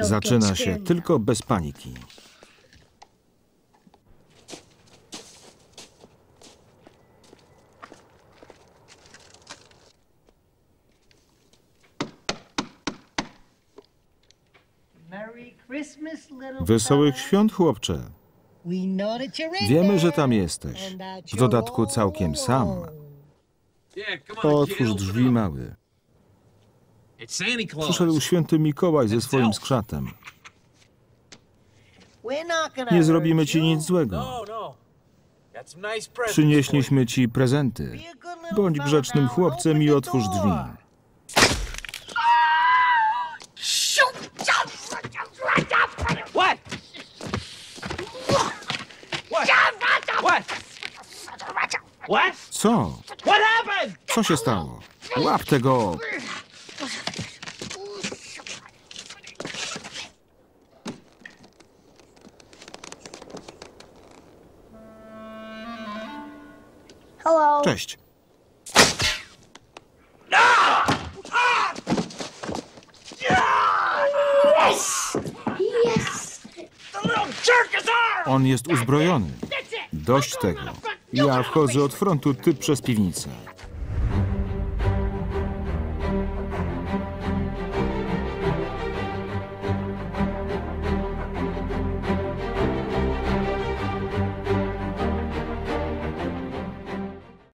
Zaczyna się tylko bez paniki. Wesołych świąt, chłopcze. Wiemy, że tam jesteś. W dodatku całkiem sam. Otwórz drzwi, mały. Przyszedł święty Mikołaj ze swoim skrzatem. Nie zrobimy ci nic złego. Przynieśliśmy ci prezenty. Bądź grzecznym chłopcem i otwórz drzwi. What? What? What? What? Co? What happened? Co się stało? Łap tego! Cześć. Is ours! On jest uzbrojony. Dość tego. Ja wchodzę od frontu, ty przez piwnicę.